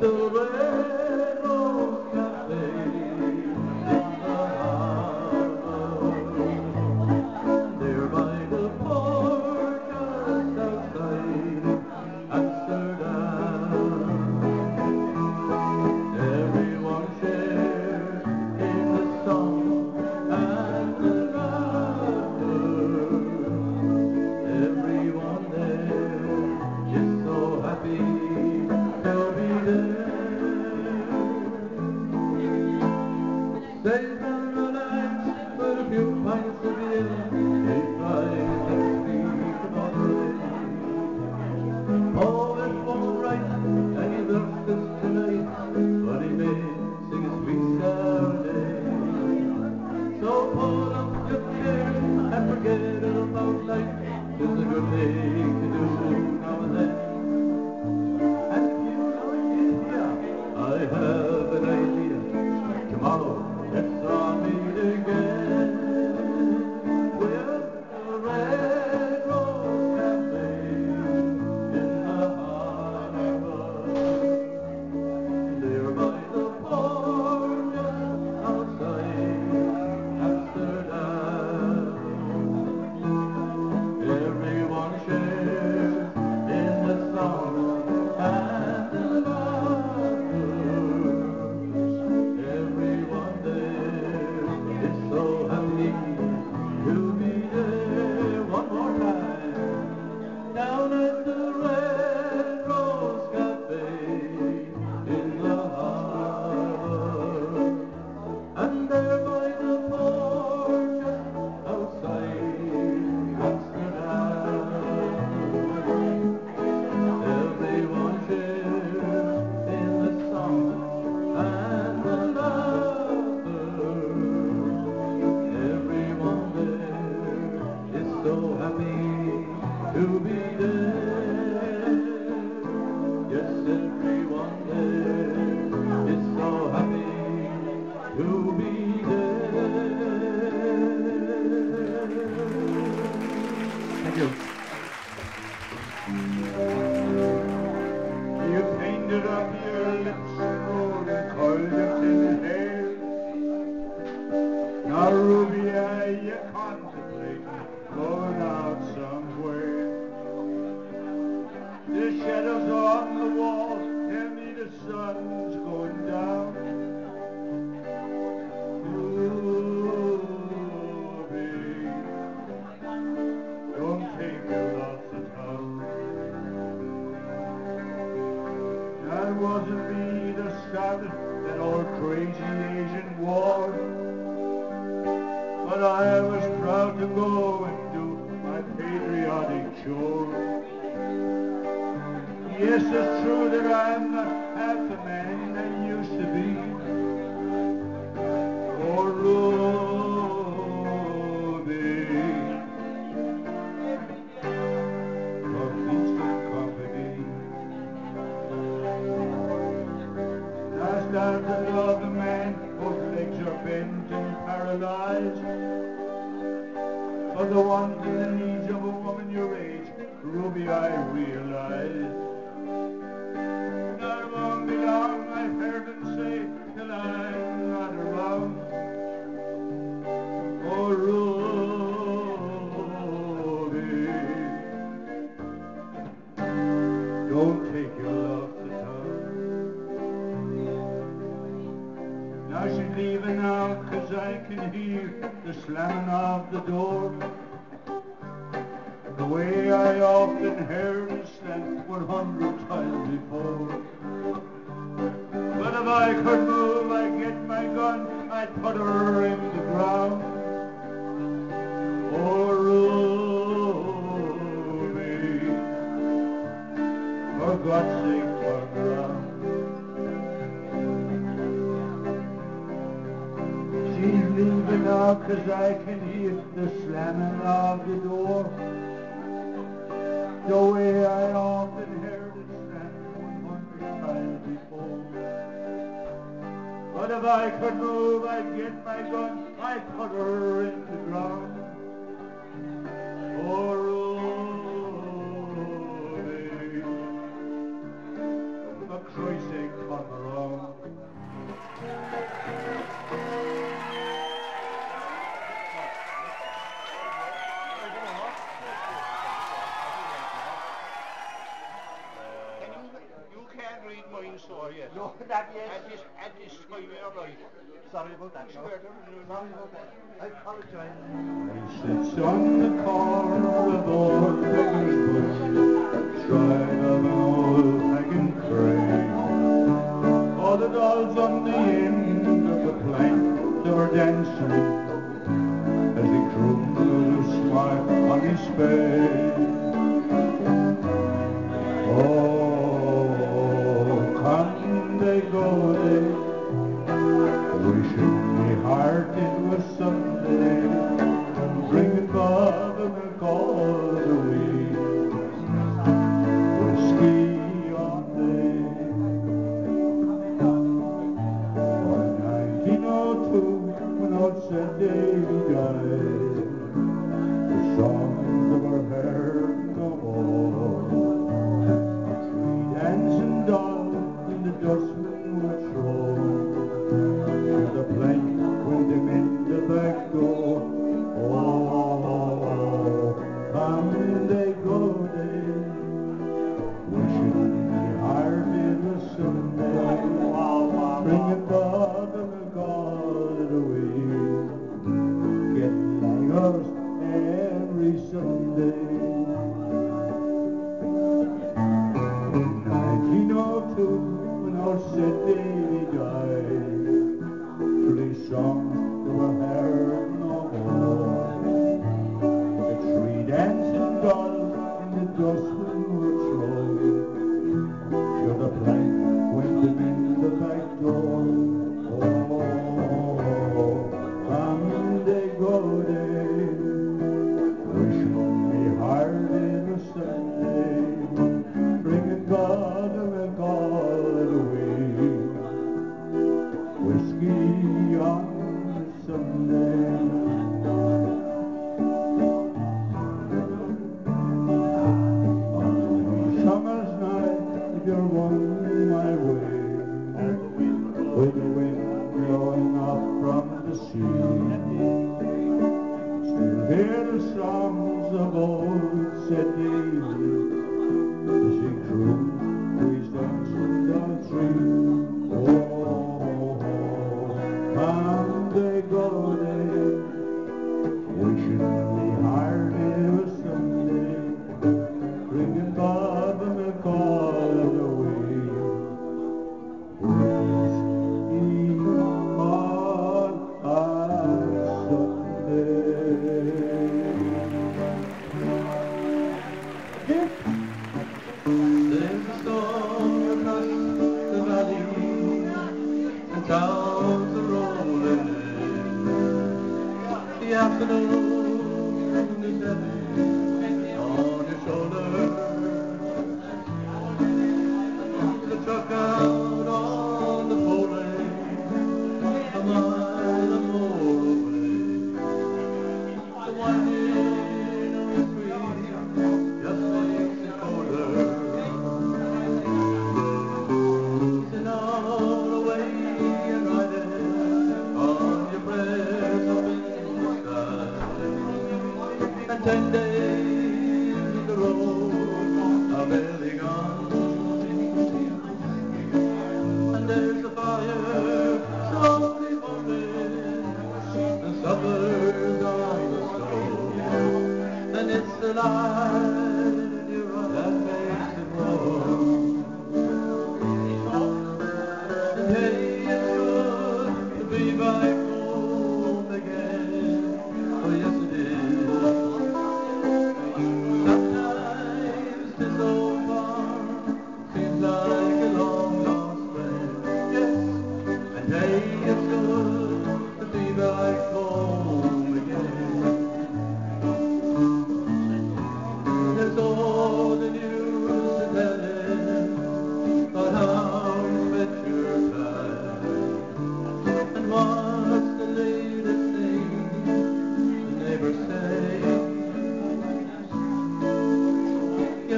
the rain. You painted up your lips, rode a me, I realize. and I won't be long, I heard him say, till I'm not around. Oh, Ruby, don't take your love to town. Now she's leaving out, cause I can hear the slamming of the door. The way I often heard is sang one hundred times before. But if I could move, I'd get my gun, I'd put her in the ground. Oh, Ruby, for God's sake, turn around. She's leaving now, cause I can hear the slamming of the door. Your way I oft inherited and wondered by before. But if I could move, I'd get my gun, my putter in the ground. Apologize. He sits on the corner of the old picking books, trying of an old wagon train. All the dolls on the end of the plank, they were dancing as he crumbled a smile on his face. Oh, can they go? someday. Mam de one. who life.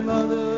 Your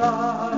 and